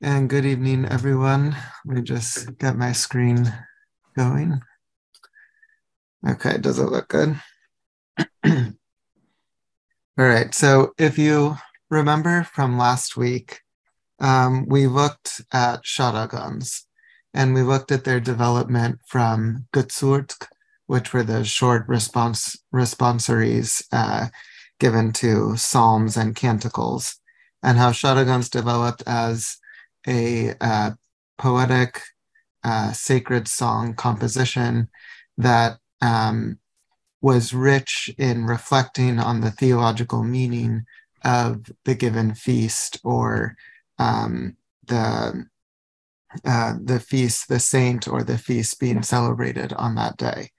And good evening, everyone. Let me just get my screen going. Okay, does it look good? All right, so if you remember from last week, um, we looked at Sharagans and we looked at their development from Gutsurtk, which were the short response responsories uh, given to psalms and canticles, and how Sharagans developed as a uh, poetic uh, sacred song composition that um, was rich in reflecting on the theological meaning of the given feast or um, the uh, the feast, the saint or the feast being celebrated on that day,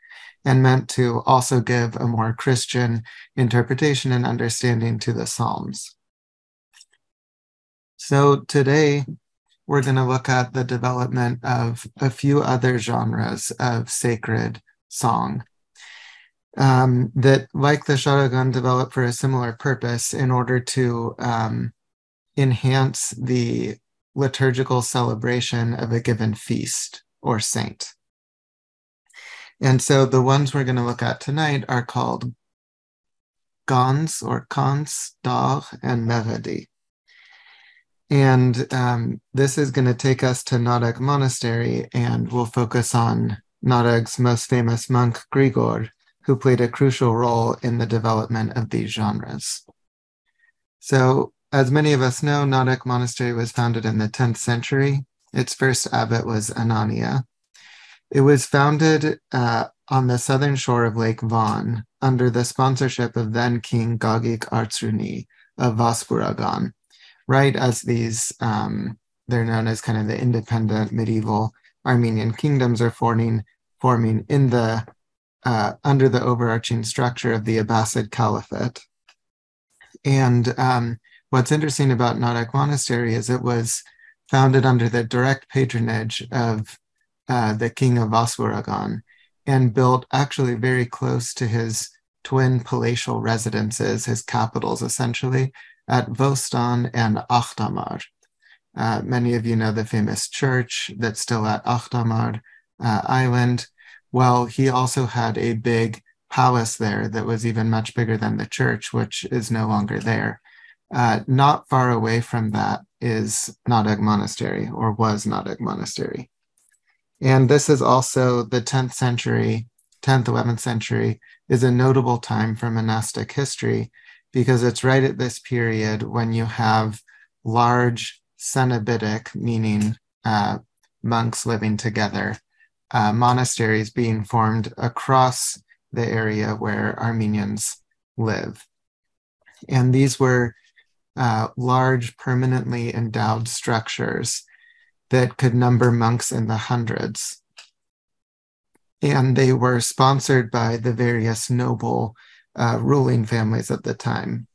and meant to also give a more Christian interpretation and understanding to the Psalms. So today we're going to look at the development of a few other genres of sacred song um, that, like the Sharagan, developed for a similar purpose in order to um, enhance the liturgical celebration of a given feast or saint. And so the ones we're going to look at tonight are called Gans or Kans, Dar, and Meghedi. And um, this is going to take us to Narek Monastery, and we'll focus on Narek's most famous monk, Grigor, who played a crucial role in the development of these genres. So, as many of us know, Narek Monastery was founded in the 10th century. Its first abbot was Anania. It was founded uh, on the southern shore of Lake Van under the sponsorship of then King Gagik Artsruni of Vaspuragan right as these, um, they're known as kind of the independent medieval Armenian kingdoms are forming, forming in the, uh, under the overarching structure of the Abbasid Caliphate. And um, what's interesting about Narek Monastery is it was founded under the direct patronage of uh, the king of Vaspuragan and built actually very close to his twin palatial residences, his capitals essentially, at Vostan and Akhtamar. Uh, many of you know the famous church that's still at Akhtamar uh, Island. Well, he also had a big palace there that was even much bigger than the church, which is no longer there. Uh, not far away from that is Narek Monastery, or was Narek Monastery. And this is also the 10th century, 10th, 11th century, is a notable time for monastic history because it's right at this period when you have large cenobitic, meaning uh, monks living together, uh, monasteries being formed across the area where Armenians live. And these were uh, large, permanently endowed structures that could number monks in the hundreds. And they were sponsored by the various noble uh, ruling families at the time.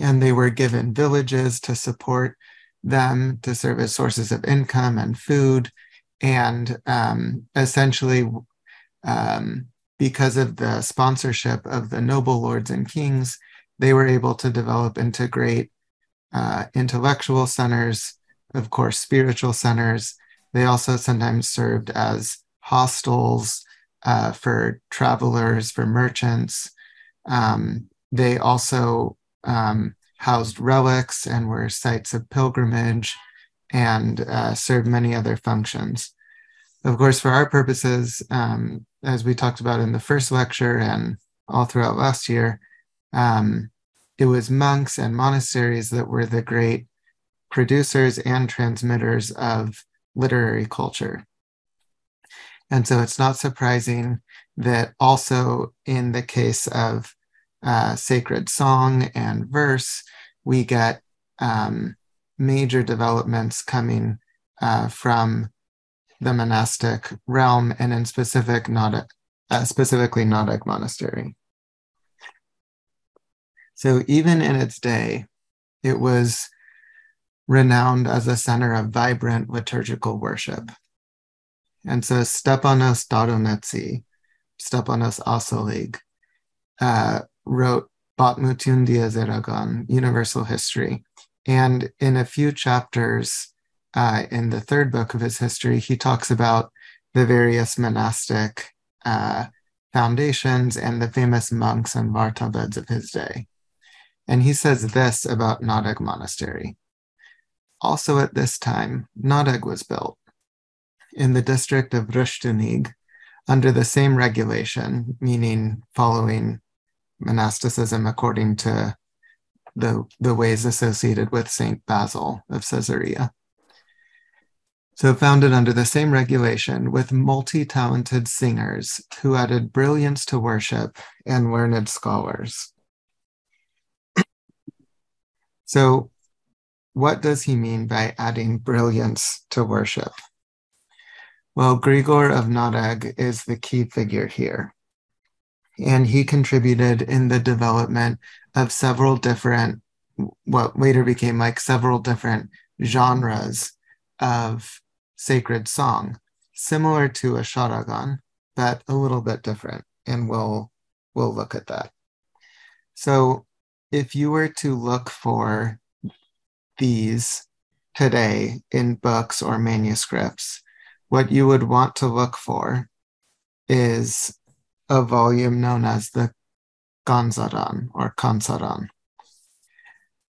And they were given villages to support them to serve as sources of income and food. And um, essentially, um, because of the sponsorship of the noble lords and kings, they were able to develop into great uh, intellectual centers, of course, spiritual centers. They also sometimes served as hostels uh, for travelers, for merchants. Um, they also um, housed relics and were sites of pilgrimage and uh, served many other functions. Of course, for our purposes, um, as we talked about in the first lecture and all throughout last year, um, it was monks and monasteries that were the great producers and transmitters of literary culture. And so it's not surprising that also in the case of uh, sacred song and verse, we get um, major developments coming uh, from the monastic realm and in specific Narek, uh, specifically Narek monastery. So even in its day, it was renowned as a center of vibrant liturgical worship. And so Stepanos Daronetsi, Stepanos Asalig, uh, wrote Batmutundia Zeragan, Universal History, And in a few chapters uh, in the third book of his history, he talks about the various monastic uh, foundations and the famous monks and vartabeds of his day. And he says this about Narek Monastery. Also at this time, Narek was built in the district of Rushtunig under the same regulation, meaning following monasticism according to the, the ways associated with St. Basil of Caesarea. So, founded under the same regulation with multi talented singers who added brilliance to worship and learned scholars. so, what does he mean by adding brilliance to worship? Well, Grigor of Narek is the key figure here. And he contributed in the development of several different, what later became like several different genres of sacred song, similar to a sharagan, but a little bit different. And we'll we'll look at that. So if you were to look for these today in books or manuscripts, what you would want to look for is a volume known as the Ganzaran or Kansaran.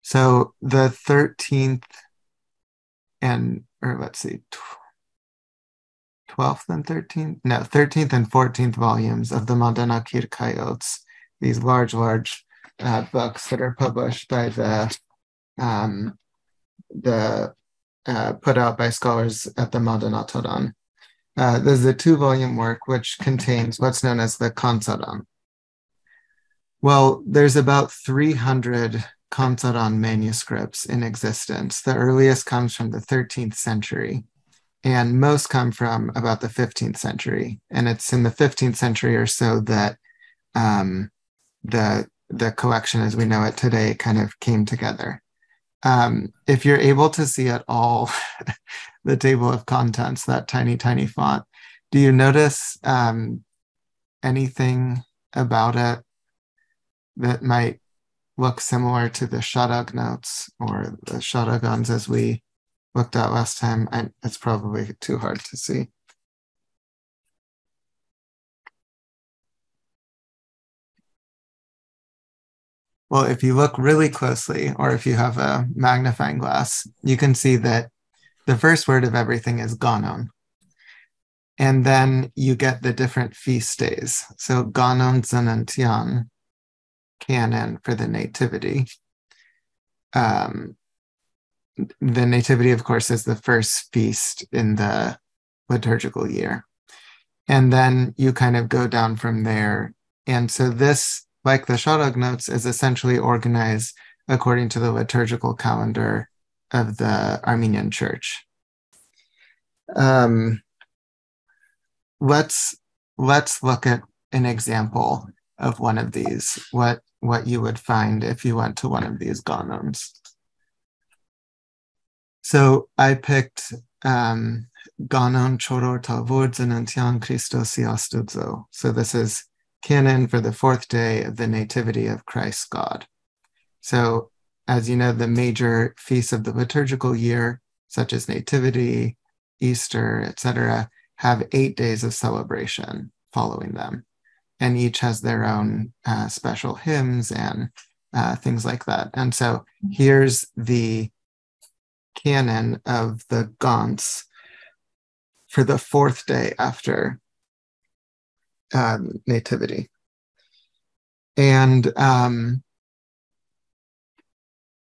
So the 13th and or let's see, 12th and 13th, no, 13th and 14th volumes of the Madanakir Kayots, these large, large uh, books that are published by the, um, the uh, put out by scholars at the Madanatoran. Uh, there's a two volume work which contains what's known as the Kansaran. Well, there's about 300 Kansaran manuscripts in existence. The earliest comes from the 13th century, and most come from about the 15th century. And it's in the 15th century or so that um, the the collection as we know it today kind of came together. Um, if you're able to see at all the table of contents, that tiny, tiny font, do you notice um, anything about it that might look similar to the Shadag notes or the Shadagans as we looked at last time, I, it's probably too hard to see. Well, if you look really closely, or if you have a magnifying glass, you can see that the first word of everything is ganon. And then you get the different feast days. So ganon zanantian canon for the Nativity. Um, the Nativity, of course, is the first feast in the liturgical year. And then you kind of go down from there. And so this, like the Shadag notes, is essentially organized according to the liturgical calendar of the Armenian Church. Um, let's let's look at an example of one of these. What what you would find if you went to one of these ganons. So I picked um, Ganon Choror Talvud Zenantian Christos Iastudzo. So this is canon for the fourth day of the Nativity of Christ God. So, as you know, the major feasts of the liturgical year, such as Nativity, Easter, etc., have eight days of celebration following them and each has their own uh, special hymns and uh, things like that. And so here's the canon of the Gans for the fourth day after um, Nativity. And um,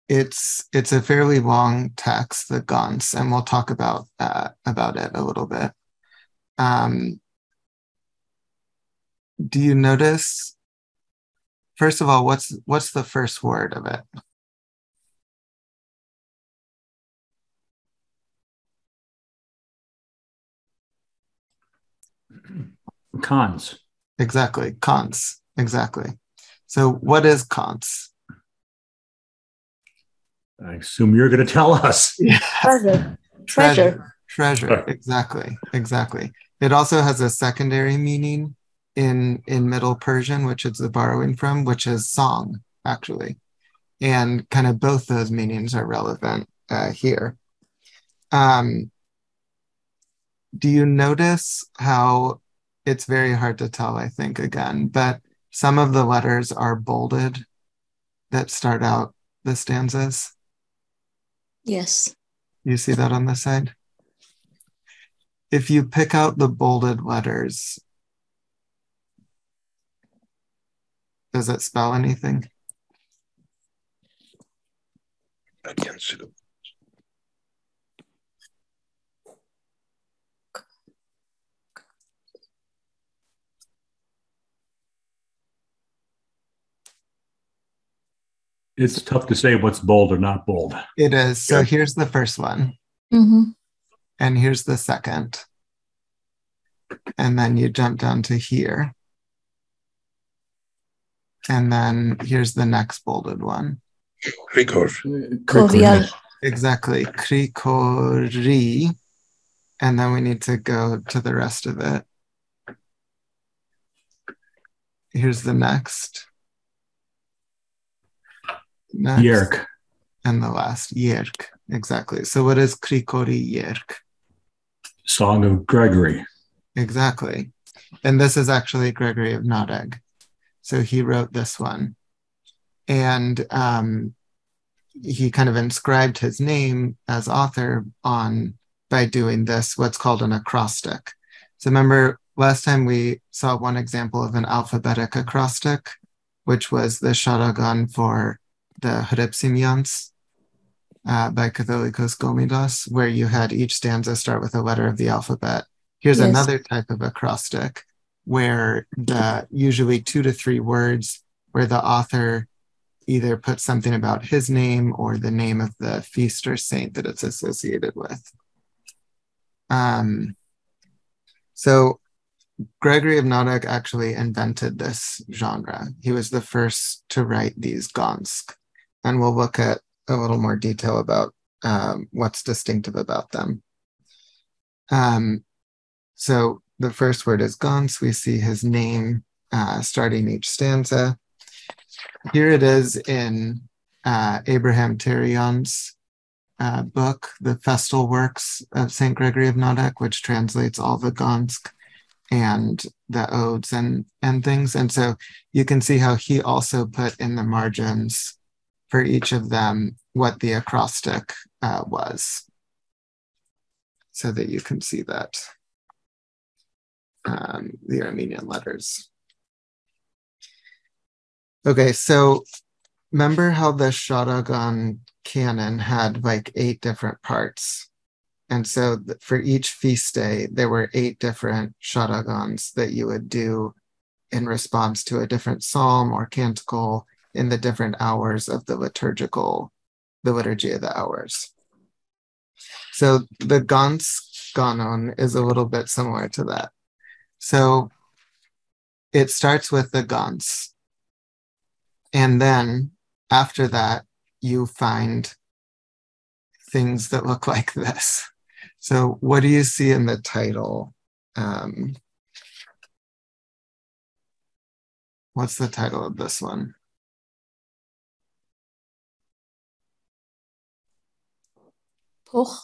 it's it's a fairly long text, the Gans, and we'll talk about uh, about it a little bit. Um, do you notice first of all what's what's the first word of it cons. Exactly. Cons. Exactly. So what is cons? I assume you're going to tell us. Yeah. treasure. Treasure. Treasure. Exactly. Exactly. It also has a secondary meaning in in Middle Persian, which it's a borrowing from, which is song, actually. and kind of both those meanings are relevant uh, here. Um, do you notice how it's very hard to tell, I think, again, but some of the letters are bolded that start out the stanzas? Yes. You see that on the side? If you pick out the bolded letters, does it spell anything? I can't see them. It's tough to say what's bold or not bold. It is. So Yeah. here's the first one, Mm-hmm. and here's the second. And then you jump down to here. And then here's the next bolded one. Record. Cordial. Exactly. Krikori. And then we need to go to the rest of it. Here's the next. Next. Yerk. And the last, Yerk. Exactly. So what is Krikori Yerk? Song of Gregory. Exactly. And this is actually Gregory of Narek. So he wrote this one. And um, he kind of inscribed his name as author on by doing this, what's called an acrostic. So remember last time we saw one example of an alphabetic acrostic, which was the Sharagan for the Hrepsimians uh, by Catholicos Gomidas, where you had each stanza start with a letter of the alphabet. Here's Yes. another type of acrostic where the usually two to three words where the author either puts something about his name or the name of the feast or saint that it's associated with. Um, so Gregory of Narek actually invented this genre. He was the first to write these Gonsk, and we'll look at a little more detail about um, what's distinctive about them. Um, so the first word is Gons. We see his name uh, starting each stanza. Here it is in uh, Abraham Terian's uh, book, The Festal Works of St. Gregory of Narek, which translates all the Gonsk and the odes and, and things. And so you can see how he also put in the margins for each of them what the acrostic uh, was so that you can see that um, the Armenian letters. Okay, so remember how the Sharagan canon had like eight different parts? And so for each feast day, there were eight different Sharagans that you would do in response to a different psalm or canticle in the different hours of the liturgical, the liturgy of the hours. So the Gans Ganon is a little bit similar to that. So it starts with the Gans. And then after that, you find things that look like this. So what do you see in the title? Um, what's the title of this one? Poch.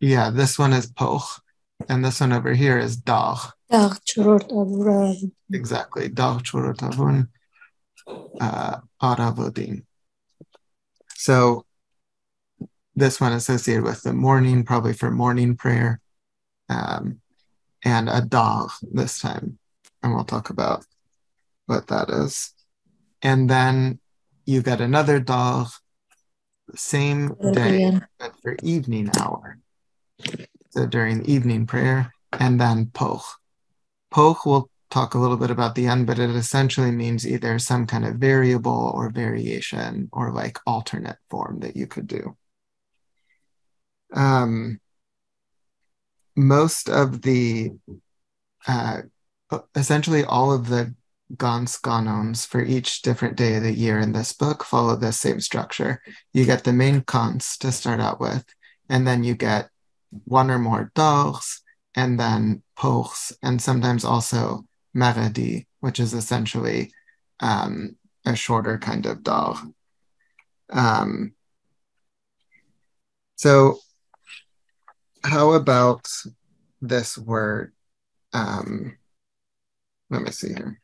Yeah, this one is Poch, and this one over here is Dag. Dag churot avra. Exactly, Dag Chorotavun uh, Aravodin. So this one associated with the morning, probably for morning prayer, um, and a Dag this time, and we'll talk about what that is. And then you get another Dag, same day, but for evening hour. So during evening prayer, and then poch. Poch we'll talk a little bit about the end, but it essentially means either some kind of variable or variation or like alternate form that you could do. Um, most of the, uh, essentially all of the Gans Ganons for each different day of the year in this book follow the same structure. You get the main cons to start out with, and then you get one or more dogs, and then pochs, and sometimes also maradi, which is essentially um, a shorter kind of dal. Um, so how about this word? Um, let me see here.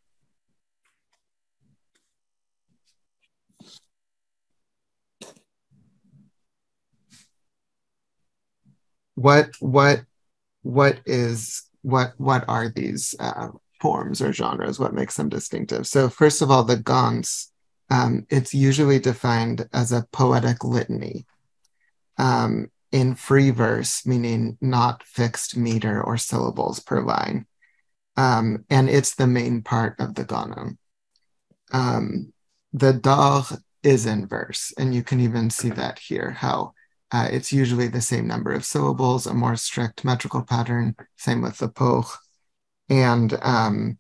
What what what is what what are these uh, forms or genres? What makes them distinctive? So first of all, the gans, um, it's usually defined as a poetic litany um, in free verse, meaning not fixed meter or syllables per line. Um, and it's the main part of the ganon. Um, the dal is in verse, and you can even see that here, how uh, it's usually the same number of syllables, a more strict metrical pattern, same with the poch. And um,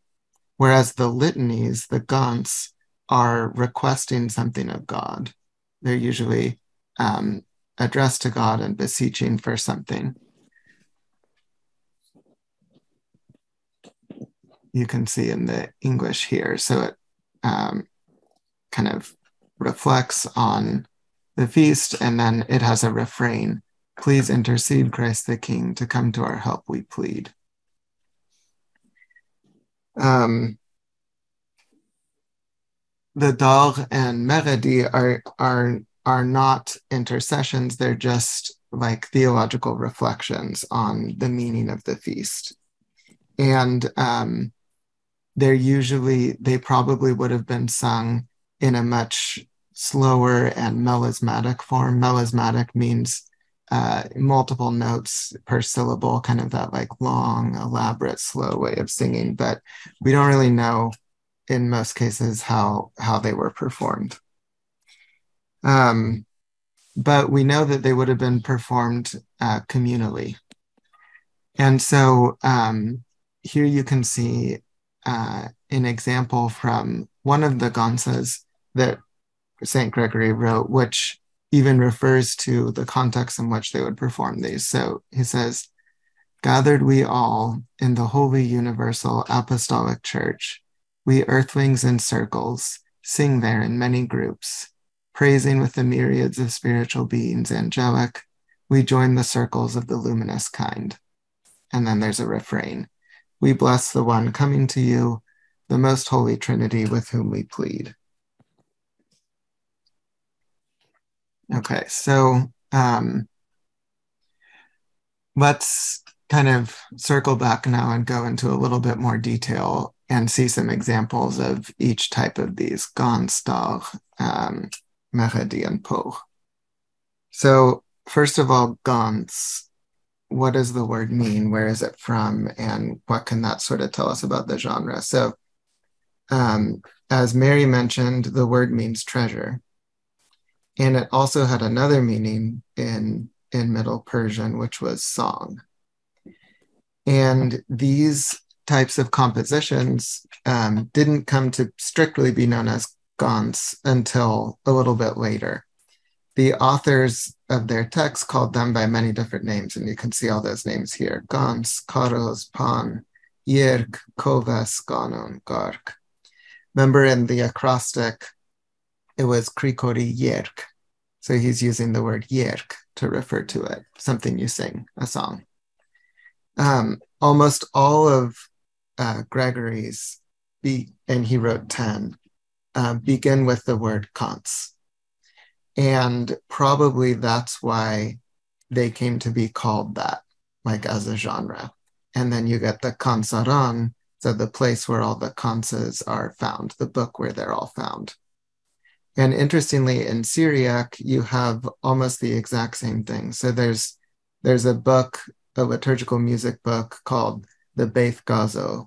whereas the litanies, the gans, are requesting something of God. They're usually um, addressed to God and beseeching for something. You can see in the English here. So it um, kind of reflects on the feast, and then it has a refrain Please intercede, Christ the King, to come to our help, we plead. Um, the dal and meghedi are, are, are not intercessions, they're just like theological reflections on the meaning of the feast. And um, they're usually, they probably would have been sung in a much slower and melismatic form. Melismatic means uh, multiple notes per syllable, kind of that like long, elaborate, slow way of singing. But we don't really know in most cases how how they were performed. Um, but we know that they would have been performed uh, communally. And so um, here you can see uh, an example from one of the gansas that St. Gregory wrote, which even refers to the context in which they would perform these. So he says, Gathered we all in the holy universal apostolic church, we earthlings in circles sing there in many groups, praising with the myriads of spiritual beings angelic, we join the circles of the luminous kind. And then there's a refrain We bless the one coming to you, the most holy Trinity with whom we plead. Okay, so um, let's kind of circle back now and go into a little bit more detail and see some examples of each type of these gans, dal, um, meghedi, and poch. So first of all, gans, what does the word mean? Where is it from? And what can that sort of tell us about the genre? So um, as Mary mentioned, the word means treasure. And it also had another meaning in, in Middle Persian, which was song. And these types of compositions um, didn't come to strictly be known as gans until a little bit later. The authors of their texts called them by many different names, and you can see all those names here gans, karos, pan, yerk, koves, ganon, gark. Remember in the acrostic, it was krikori yerk. So he's using the word yerk to refer to it, something you sing, a song. Um, almost all of uh, Gregory's, be, and he wrote 10, uh, begin with the word kants. And probably that's why they came to be called that, like as a genre. And then you get the kansaran, so the place where all the kansas are found, the book where they're all found. And interestingly, in Syriac, you have almost the exact same thing. So there's there's a book, a liturgical music book called the Beit Gazo,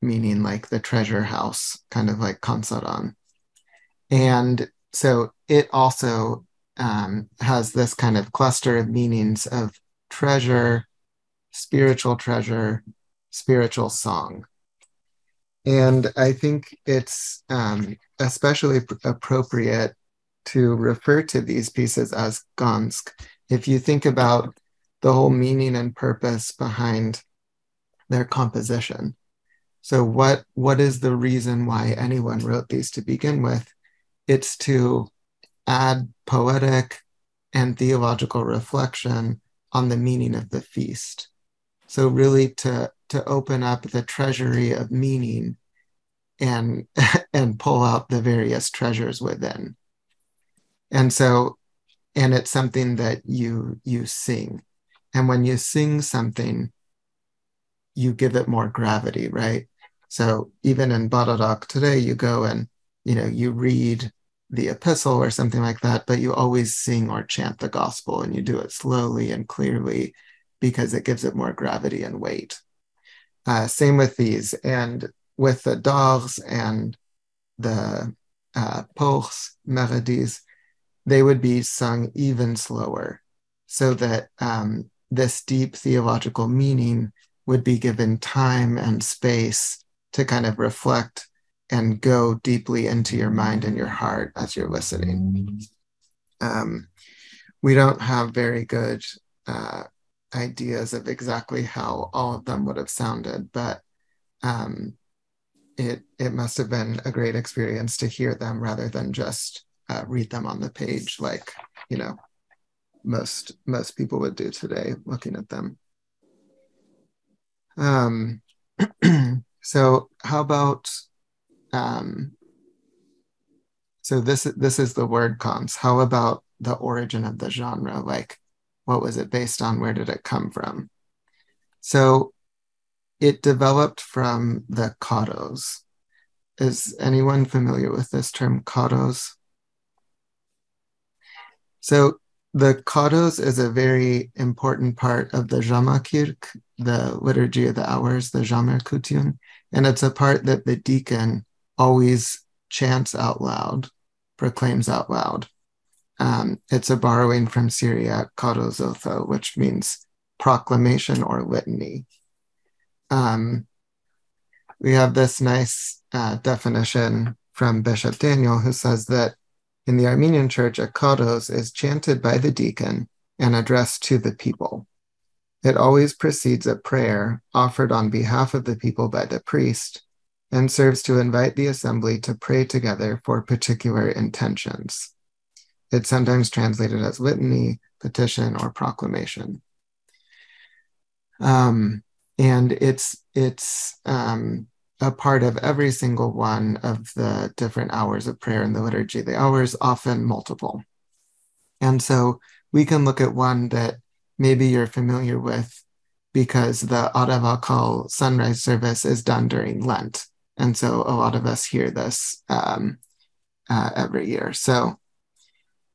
meaning like the treasure house, kind of like Kansaran. And so it also um, has this kind of cluster of meanings of treasure, spiritual treasure, spiritual song. And I think it's um, especially appropriate to refer to these pieces as Gansk. If you think about the whole meaning and purpose behind their composition, So what what is the reason why anyone wrote these to begin with? It's to add poetic and theological reflection on the meaning of the feast. So really to to open up the treasury of meaning and and pull out the various treasures within. And so and it's something that you you sing. And when you sing something, you give it more gravity, right? So even in Badarak today, you go and you know you read the epistle or something like that, but you always sing or chant the gospel and you do it slowly and clearly because it gives it more gravity and weight. Uh, same with these, and with the dogs and the uh, pochs, melodies, they would be sung even slower so that um, this deep theological meaning would be given time and space to kind of reflect and go deeply into your mind and your heart as you're listening. Um, we don't have very good uh, ideas of exactly how all of them would have sounded, but um, it it must have been a great experience to hear them rather than just uh, read them on the page, like you know most most people would do today, looking at them. Um, So how about um, so this this is the word comes. How about the origin of the genre? Like, what was it based on? Where did it come from? So it developed from the kados. Is anyone familiar with this term kados? So the kados is a very important part of the Jamakirk, the liturgy of the hours, the Jamer Kutun, and it's a part that the deacon always chants out loud, proclaims out loud. Um, it's a borrowing from Syriac karozotho, which means proclamation or litany. Um, we have this nice uh, definition from Bishop Daniel, who says that in the Armenian church, a karos is chanted by the deacon and addressed to the people. It always precedes a prayer offered on behalf of the people by the priest and serves to invite the assembly to pray together for particular intentions. It's sometimes translated as litany, petition, or proclamation. Um, and it's it's um, a part of every single one of the different hours of prayer in the liturgy. The hours often multiple. And so we can look at one that maybe you're familiar with because the Arava call sunrise service is done during Lent. And so a lot of us hear this um, uh, every year. So,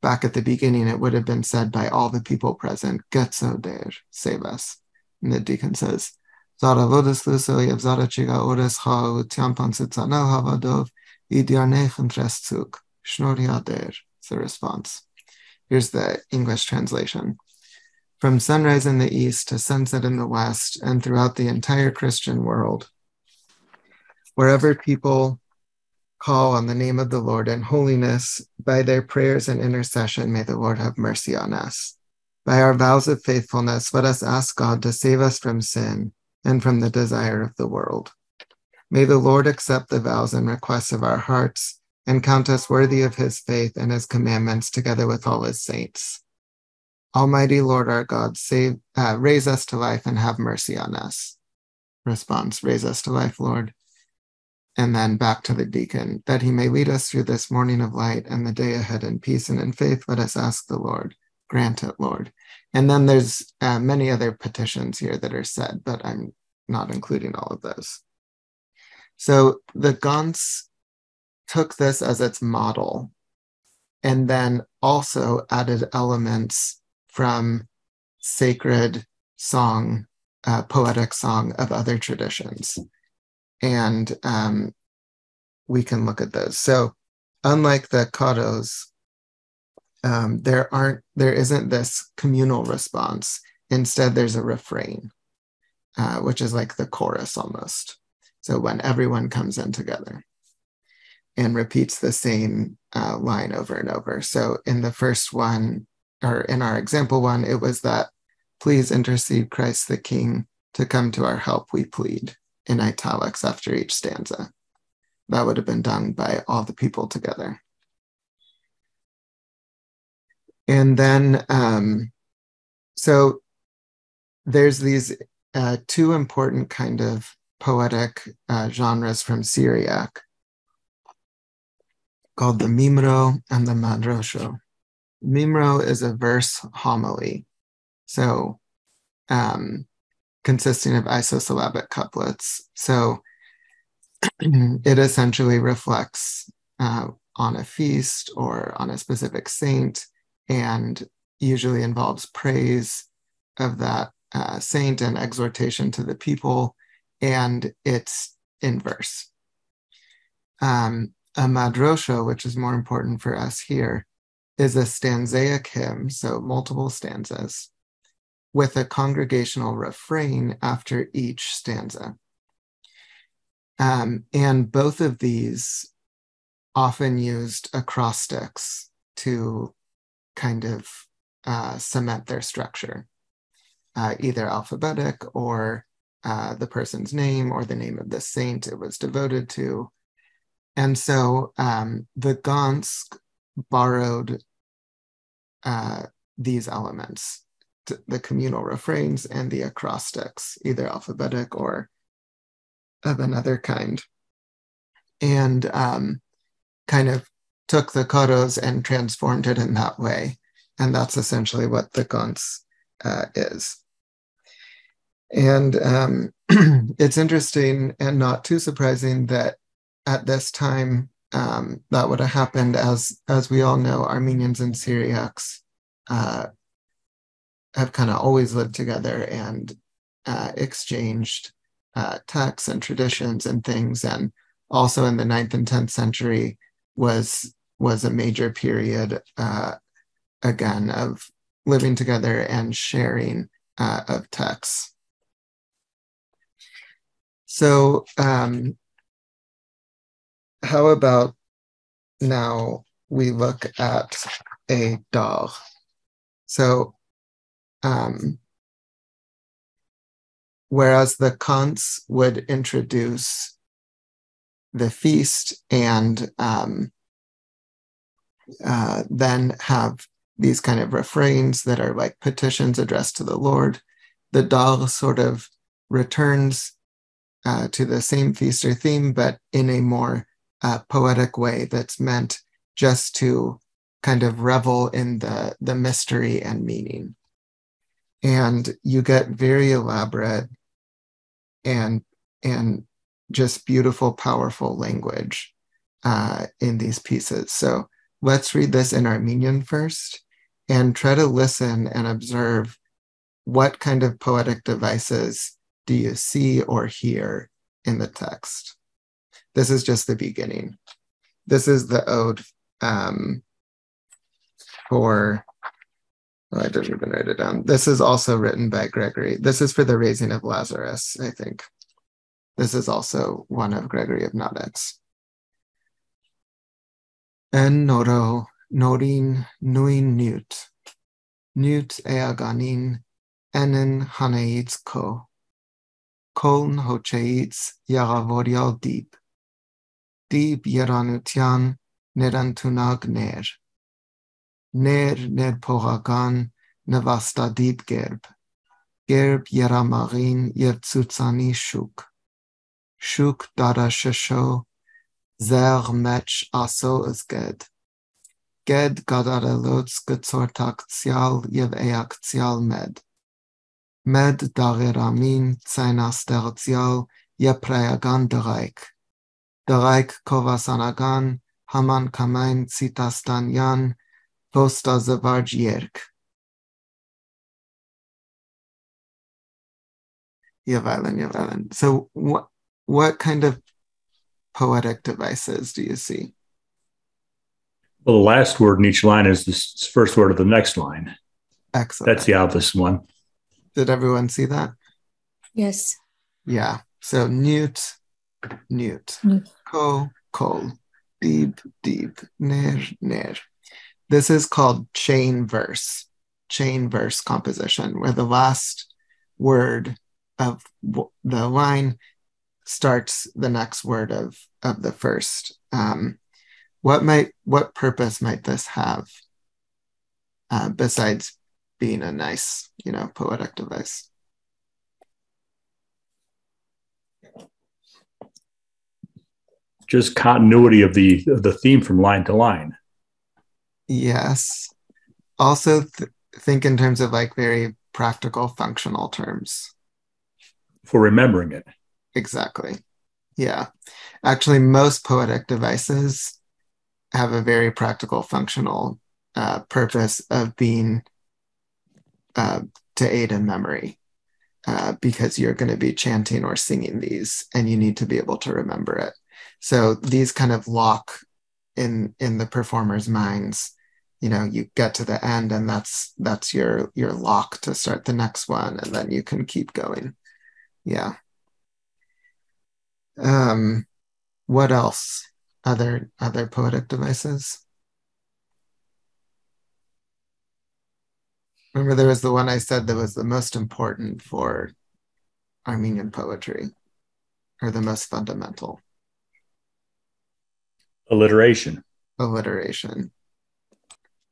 back at the beginning it would have been said by all the people present, Getso der, save us. And the deacon says, Zara vodes lusoyev zara chiga ores ha utiampan sitzano havadov idiarnechem trestzuk. Shnoriader is the response. Here's the English translation. From sunrise in the east to sunset in the west, and throughout the entire Christian world, wherever people call on the name of the Lord in holiness, by their prayers and intercession, may the Lord have mercy on us. By our vows of faithfulness, let us ask God to save us from sin and from the desire of the world. May the Lord accept the vows and requests of our hearts and count us worthy of his faith and his commandments together with all his saints. Almighty Lord our God, save, uh, raise us to life and have mercy on us. Response, raise us to life, Lord. And then back to the deacon, that he may lead us through this morning of light and the day ahead in peace and in faith. Let us ask the Lord. Grant it, Lord. And then there's uh, many other petitions here that are said, but I'm not including all of those. So the Gans took this as its model and then also added elements from sacred song, uh, poetic song of other traditions. And um, we can look at those. So unlike the kados, um, there aren't there isn't this communal response. Instead, there's a refrain, uh, which is like the chorus almost. So when everyone comes in together and repeats the same uh, line over and over. So in the first one, or in our example one, it was that please intercede Christ the King to come to our help, we plead, in italics after each stanza. That would have been done by all the people together. And then, um, so there's these uh, two important kind of poetic uh, genres from Syriac called the Mimro and the Madrosho. Mimro is a verse homily, so um, consisting of isosyllabic couplets. So it essentially reflects uh, on a feast or on a specific saint and usually involves praise of that uh, saint and exhortation to the people, and it's in verse. Um, a madrosha, which is more important for us here, is a stanzaic hymn, so multiple stanzas, with a congregational refrain after each stanza. Um, and both of these often used acrostics to kind of uh, cement their structure, uh, either alphabetic or uh, the person's name or the name of the saint it was devoted to. And so um, the Gansk borrowed uh, these elements, the communal refrains and the acrostics, either alphabetic or of another kind, and um, kind of took the kados and transformed it in that way. And that's essentially what the Gons uh, is. And um, it's interesting and not too surprising that at this time um, that would have happened, as as we all know, Armenians and Syriacs uh, have kind of always lived together and uh, exchanged uh, texts and traditions and things. And also in the ninth and tenth century was was a major period uh, again of living together and sharing uh, of texts. So, um, how about now we look at a dog? So, um, whereas the Kants would introduce the feast and um, uh, then have these kind of refrains that are like petitions addressed to the Lord. The Dal sort of returns uh, to the same feast or theme, but in a more uh, poetic way that's meant just to kind of revel in the, the mystery and meaning. And you get very elaborate and and just beautiful, powerful language uh, in these pieces. So let's read this in Armenian first and try to listen and observe what kind of poetic devices do you see or hear in the text. This is just the beginning. This is the ode um, for, oh, I didn't even write it down. This is also written by Gregory. This is for the raising of Lazarus, I think. This is also one of Gregory of Narek's. En noro norin nuin newt, newt eaganin enen haneits ko, koln hocheits yaravorial deep, deep yeranutian nerantunag ner, ներ ներփողական նվաստադիպ գերբ գերբ երամաղին եւ ցուցանի շուկ շուկ դարաշշո զեղ մեջ ասո ըսկեդ գեդ գադարելոց գծորտակցիալ եւ էակցիալ մեդ մեդ դաղերամին ցայնաստեղծիալ եւ պրայական դղայք դղայք կովասանական համանքամայն ցիտաստանյան posta zavarj yerk. Yevalin, Yevalin. So what what kind of poetic devices do you see? Well, the last word in each line is the first word of the next line. Excellent. That's the obvious one. Did everyone see that? Yes. Yeah. So newt, newt, Newt. ko, kol, deep, deep, ner, ner. This is called chain verse, chain verse composition, where the last word of the line starts the next word of of the first. Um, what might what purpose might this have uh, besides being a nice, you know, poetic device? Just continuity of the of the theme from line to line. Yes. Also, th- think in terms of like very practical, functional terms. for remembering it. Exactly. Yeah. Actually, most poetic devices have a very practical, functional uh, purpose of being uh, to aid in memory uh, because you're going to be chanting or singing these and you need to be able to remember it. So these kind of lock in in the performer's minds. You know, you get to the end and that's that's your your lock to start the next one and then you can keep going. Yeah. Um, what else? Other other poetic devices? Remember, there was the one I said that was the most important for Armenian poetry, or the most fundamental Alliteration. alliteration.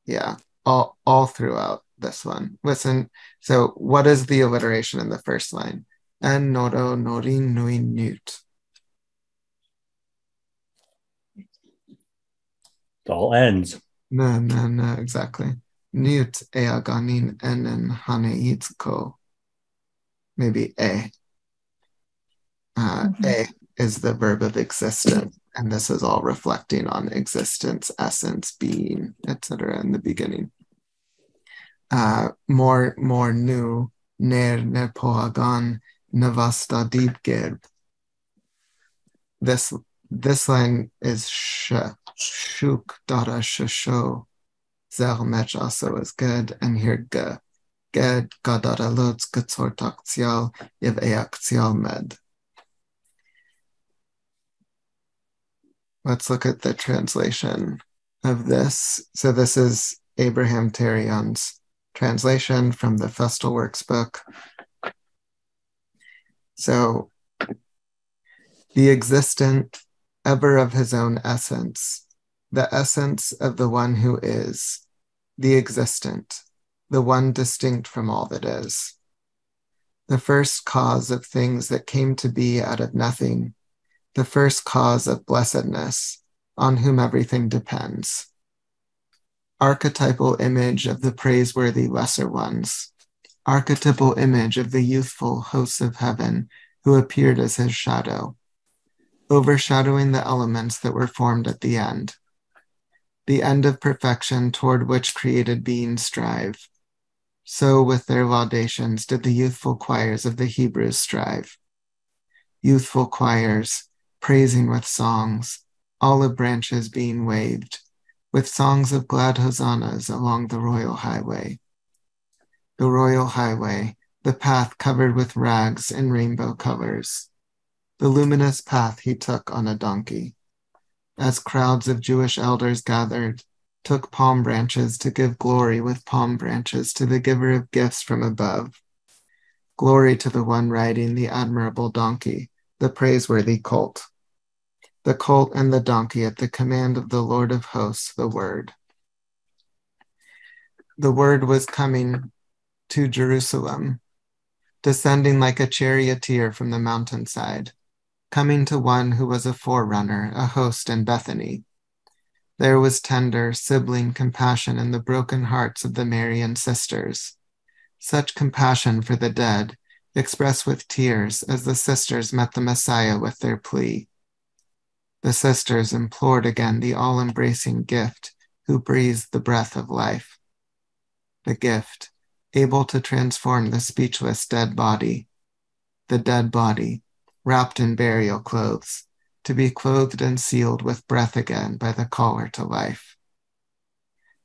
Yeah, all all throughout this one. Listen. So, what is the alliteration in the first line? and noro norin nui newt. It all ends. No, no, no, exactly. Newt eaganin enen haneitko. Maybe a. Uh, Mhm. A is the verb of existence, and this is all reflecting on existence, essence, being, etc. in the beginning. Uh, more, more new, ner ne poagan navasta dibgerb. This this line is sh, shuk dara shasho. Zel mech also is good, and here g, ged gadara lots gtzortaktial iv eaktial med. Let's look at the translation of this. So this is Abraham Terian's translation from the Festal Works book. So the existent, ever of his own essence, the essence of the one who is, the existent, the one distinct from all that is, the first cause of things that came to be out of nothing, the first cause of blessedness, on whom everything depends. Archetypal image of the praiseworthy lesser ones, archetypal image of the youthful hosts of heaven who appeared as his shadow, overshadowing the elements that were formed at the end, the end of perfection toward which created beings strive. So, with their laudations, did the youthful choirs of the Hebrews strive. Youthful choirs, praising with songs, olive branches being waved, with songs of glad hosannas along the royal highway. The royal highway, the path covered with rags in rainbow colors, the luminous path he took on a donkey. As crowds of Jewish elders gathered, took palm branches to give glory with palm branches to the giver of gifts from above. Glory to the one riding the admirable donkey, the praiseworthy colt the colt and the donkey at the command of the Lord of hosts, the Word. The Word was coming to Jerusalem, descending like a charioteer from the mountainside, coming to one who was a forerunner, a host in Bethany. There was tender, sibling compassion in the broken hearts of the Marian sisters. Such compassion for the dead, expressed with tears as the sisters met the Messiah with their plea. The sisters implored again the all embracing gift who breathes the breath of life. The gift, able to transform the speechless dead body, the dead body, wrapped in burial clothes, to be clothed and sealed with breath again by the caller to life.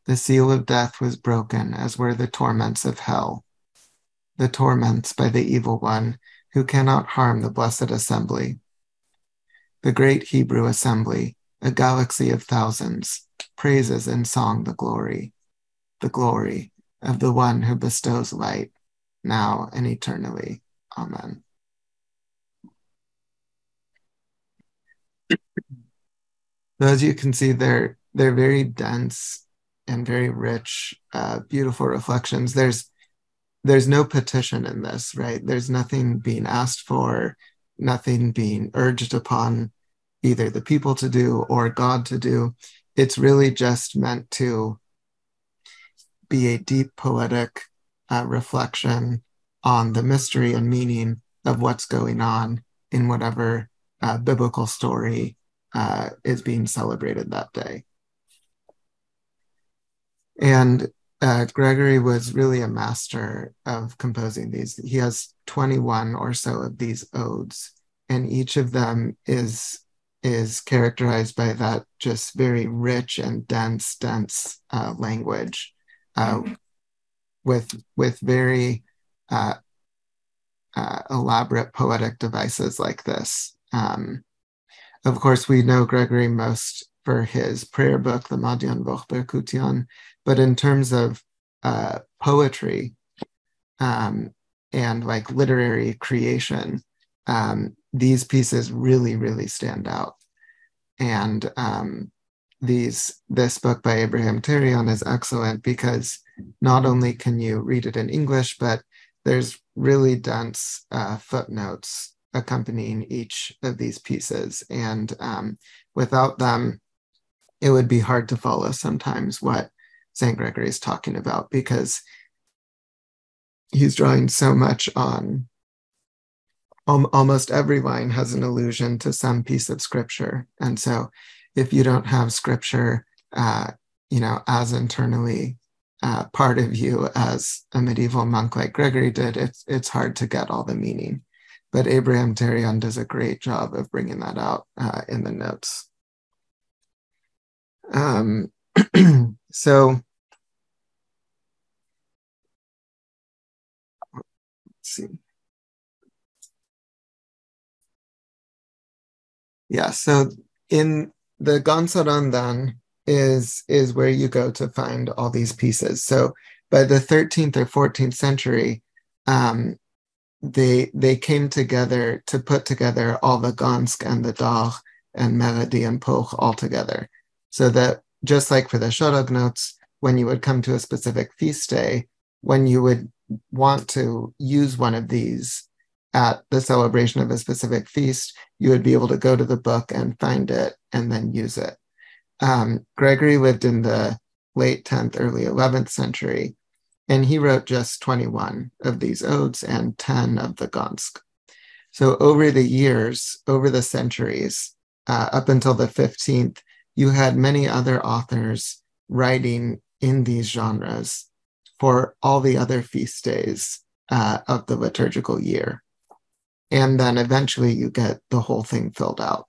The seal of death was broken, as were the torments of hell. The torments by the evil one who cannot harm the blessed assembly. The great Hebrew assembly, a galaxy of thousands, praises in song the glory, the glory of the one who bestows light, now and eternally. Amen. So as you can see, they're they're very dense and very rich, uh, beautiful reflections. There's there's no petition in this, right? There's nothing being asked for, nothing being urged upon either the people to do or God to do. It's really just meant to be a deep poetic uh, reflection on the mystery and meaning of what's going on in whatever uh, biblical story uh, is being celebrated that day. And uh, Gregory was really a master of composing these. He has 21 or so of these odes, and each of them is is characterized by that just very rich and dense, dense uh, language, uh, with with very uh, uh, elaborate poetic devices like this. Um, of course, we know Gregory most for his prayer book, the Madian Berkutian, but in terms of uh, poetry um, and like literary creation, um, these pieces really, really stand out. And um, these this book by Abraham Terian is excellent because not only can you read it in English, but there's really dense uh, footnotes accompanying each of these pieces. And um, without them, it would be hard to follow sometimes what St. Gregory is talking about because he's drawing so much on almost every line has an allusion to some piece of scripture. And so if you don't have scripture, uh, you know, as internally uh, part of you as a medieval monk like Gregory did, it's, it's hard to get all the meaning. But Abraham Terian does a great job of bringing that out uh, in the notes. Um, so let's see. Yeah, so in the Gansaran then is is where you go to find all these pieces. So by the 13th or 14th century, um, they they came together to put together all the Gansk and the Dach and Meghedi and Poch all together so that just like for the Shorog notes, when you would come to a specific feast day, when you would want to use one of these at the celebration of a specific feast, you would be able to go to the book and find it and then use it. Um, Gregory lived in the late 10th, early 11th century, and he wrote just 21 of these odes and 10 of the Gansk. So over the years, over the centuries, uh, up until the 15th, you had many other authors writing in these genres for all the other feast days uh, of the liturgical year. And then eventually you get the whole thing filled out.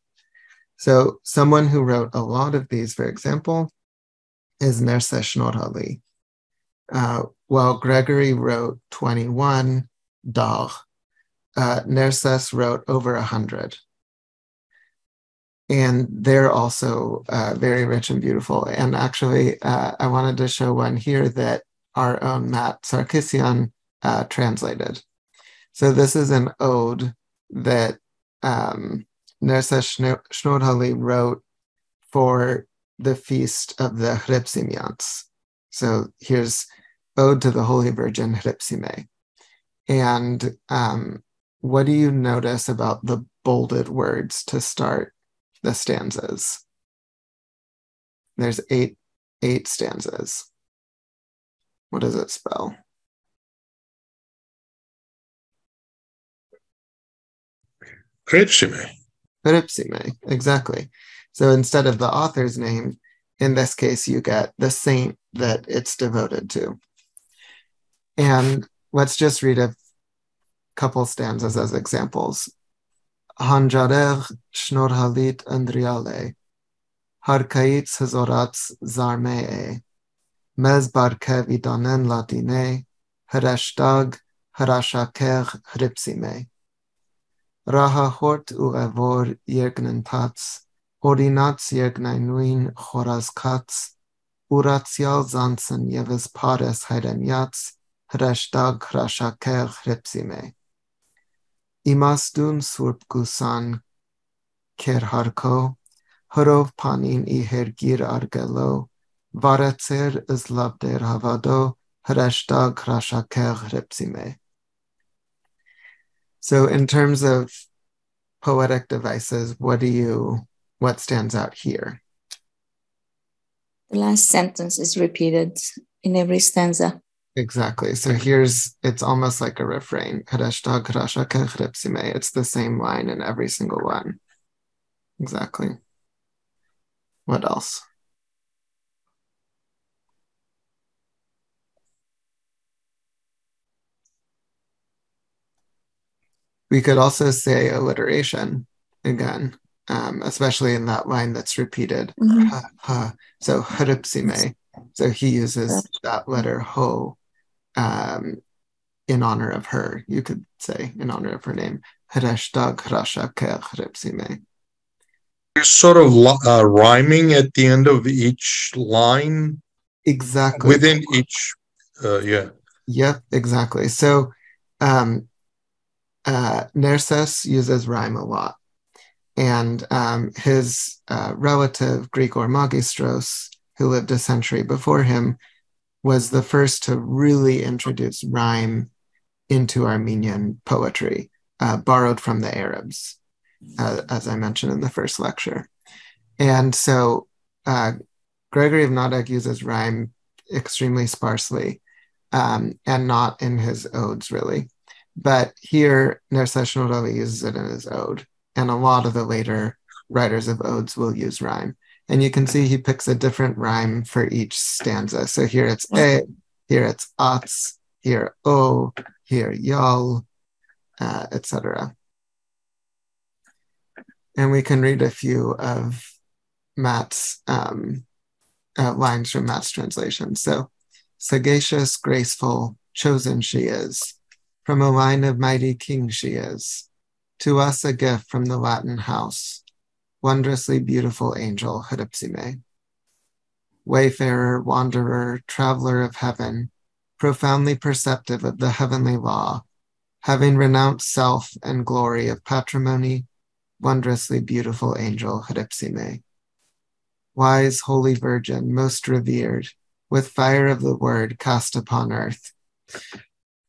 So, someone who wrote a lot of these, for example, is Nerses Shnorhali. Uh, while Gregory wrote 21 Dar, uh, Nerses wrote over 100 and they're also uh, very rich and beautiful. And actually, uh, I wanted to show one here that our own Matt Sarkissian uh, translated. So this is an ode that um, Shnorhali wrote for the feast of the Hripsimians. So here's Ode to the Holy Virgin Hripsime. And um, what do you notice about the bolded words to start the stanzas. There's eight eight stanzas. What does it spell? Hripsime. Hripsime, exactly. So instead of the author's name, in this case, you get the saint that it's devoted to. And let's just read a couple stanzas as examples. հանճարեղ շնորհալիտ ընդրյալ է հարկայից հզորած զարմե է մեզ բարգև իդանեն լատինե հրաշտագ հրաշակեղ հրիպսիմե ռահահորտ ուղևոր երկնընթաց օրինաց երկնայնույն խորազքաց ուրացյալ զանցն եւս փարես հայրենյաց հրաշտագ հրաշակեղ հրիպսիմե Imastun surp gusan kerharko, Harov panin i hergir argelo, Varetzer islabder havado, Hareshtag Rashaker Repsime. So in terms of poetic devices, what do you what stands out here? The last sentence is repeated in every stanza. Exactly. So here's it's almost like a refrain. Hareshtag Rashaker Repsime. It's the same line in every single one. Exactly. What else? We could also say alliteration again, um, especially in that line that's repeated. Mhm. Ha, ha. So haripsime. So he uses that letter ho um, in honor of her. You could say in honor of her name. Hareshtag harasha ke haripsime. You're sort of uh, rhyming at the end of each line Exactly. within each. Uh, yeah. Yep, exactly. So um, uh, Nerses uses rhyme a lot. And um, his uh, relative, Grigor Magistros, who lived a century before him, was the first to really introduce rhyme into Armenian poetry, uh, borrowed from the Arabs, uh, as I mentioned in the first lecture. And so uh, Gregory of Narek uses rhyme extremely sparsely um, and not in his odes, really. But here, Nerses Shnorhali uses it in his ode, and a lot of the later writers of odes will use rhyme. And you can see he picks a different rhyme for each stanza. So here it's a, here it's ats, here o, here yal, uh, etc. And we can read a few of Matt's um, uh, lines from Matt's translation. So, sagacious, graceful, chosen she is. From a line of mighty kings she is. To us a gift from the Latin house. Wondrously beautiful angel, Hripsime. Wayfarer, wanderer, traveler of heaven, profoundly perceptive of the heavenly law, having renounced self and glory of patrimony, wondrously beautiful angel, Hripsime. Wise, holy virgin, most revered, with fire of the word cast upon earth.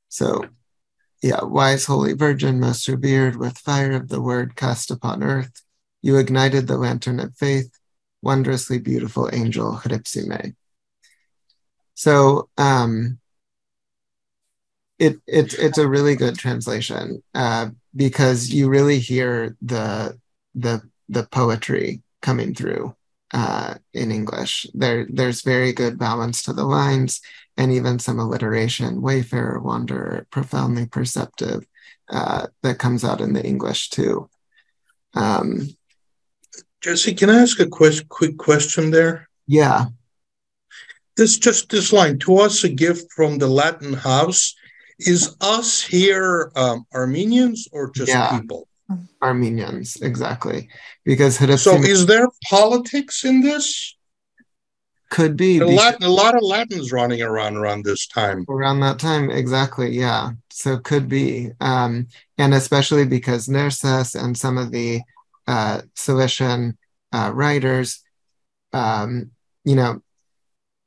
So, yeah, wise, holy virgin, most revered, with fire of the word cast upon earth, you ignited the lantern of faith, wondrously beautiful angel, Hripsime. So, um, it, it, it's a really good translation uh, because you really hear the, the, the poetry coming through uh, in English. There, there's very good balance to the lines and even some alliteration, wayfarer, wanderer, profoundly perceptive, uh, that comes out in the English too. Um, Jesse, can I ask a quick quick question there? yeah, This just this line to us a gift from the Latin house. Is us here um, Armenians or just Yeah. people? Armenians, exactly. Because So is there politics in this? could be A, Latin, a lot of Latins running around around this time. around that time exactly yeah so could be um and especially because nerses and some of the uh cilician uh writers um you know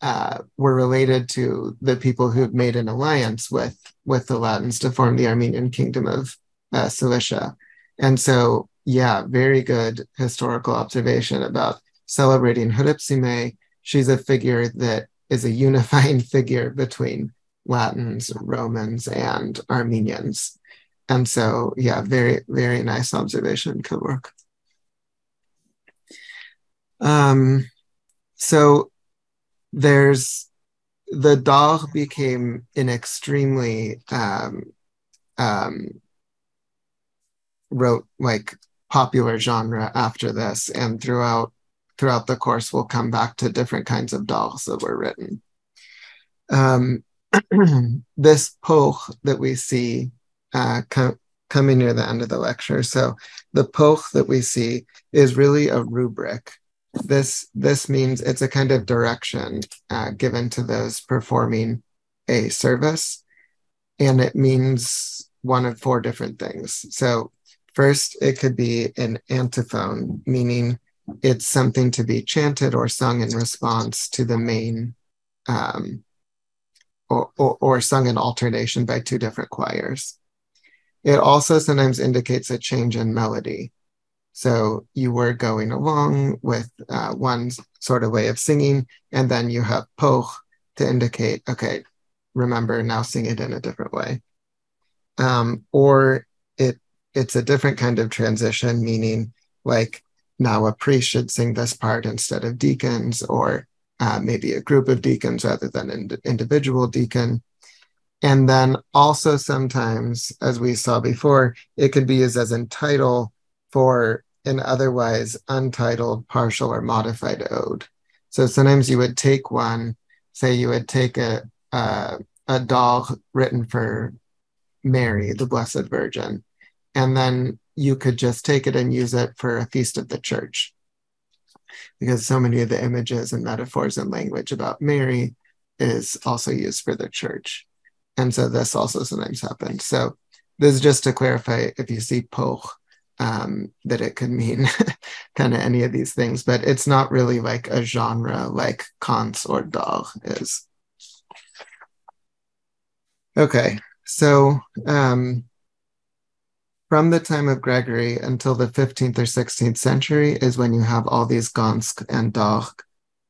uh were related to the people who've made an alliance with with the latins to form the armenian kingdom of uh, cilicia and so yeah very good historical observation about celebrating Huripsime. she's a figure that is a unifying figure between Latins, Romans, and Armenians. And so, yeah, very, very nice observation, work. Um, so there's the dog became an extremely um, um, wrote like popular genre after this, and throughout throughout the course we'll come back to different kinds of dolls that were written. Um, this poch that we see uh, com- coming near the end of the lecture. So the poch that we see is really a rubric. This this means it's a kind of direction uh, given to those performing a service, and it means one of four different things. So first, it could be an antiphon, meaning it's something to be chanted or sung in response to the main um, or, or, or sung in alternation by two different choirs. It also sometimes indicates a change in melody. So you were going along with uh, one sort of way of singing, and then you have poch to indicate, okay, remember now sing it in a different way. Um, or it it's a different kind of transition, meaning like now a priest should sing this part instead of deacons, or uh, maybe a group of deacons rather than an individual deacon. And then also sometimes, as we saw before, it could be used as a title for an otherwise untitled, partial, or modified ode. So sometimes you would take one, say you would take a, a, a dog written for Mary, the Blessed Virgin, and then you could just take it and use it for a feast of the church because so many of the images and metaphors and language about Mary is also used for the church. And so this also sometimes happens. So this is just to clarify if you see poch, um, that it could mean kind of any of these things, but it's not really like a genre like Kant's or Dog is. Okay, so um, from the time of Gregory until the 15th or 16th century is when you have all these Gansk and Doch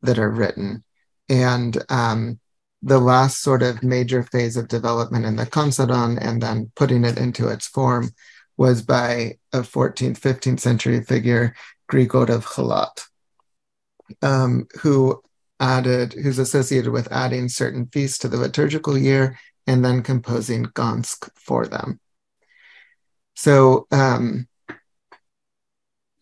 that are written. And um, the last sort of major phase of development in the Kansadan and then putting it into its form was by a 14th, 15th century figure, Grigor of Khlat, um, who added, who's associated with adding certain feasts to the liturgical year and then composing Gansk for them. So, um,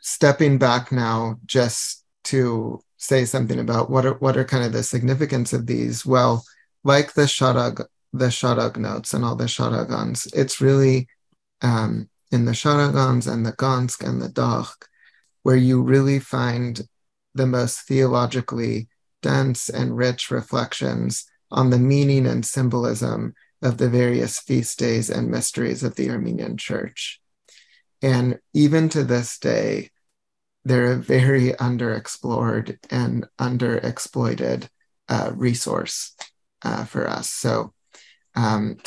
stepping back now, just to say something about what are what are kind of the significance of these. Well, like the sharag, the sharag notes and all the sharagans, it's really um, in the sharagans and the gansk and the dach where you really find the most theologically dense and rich reflections on the meaning and symbolism of the various feast days and mysteries of the Armenian church. And even to this day, they're a very underexplored and underexploited uh, resource uh, for us. So, um,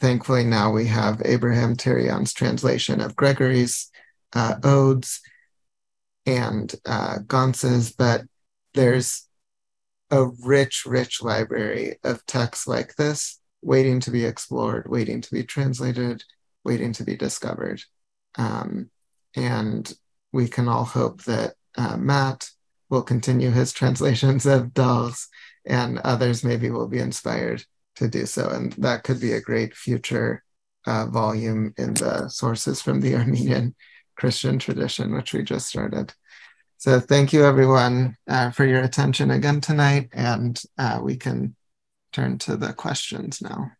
thankfully, now we have Abraham Terian's translation of Gregory's uh, odes and uh, Gance's, but there's a rich, rich library of texts like this waiting to be explored, waiting to be translated, waiting to be discovered. Um, and we can all hope that uh, Matt will continue his translations of Dolls, and others maybe will be inspired to do so. And that could be a great future uh, volume in the sources from the Armenian Christian tradition, which we just started. So thank you everyone uh, for your attention again tonight, and uh, we can turn to the questions now.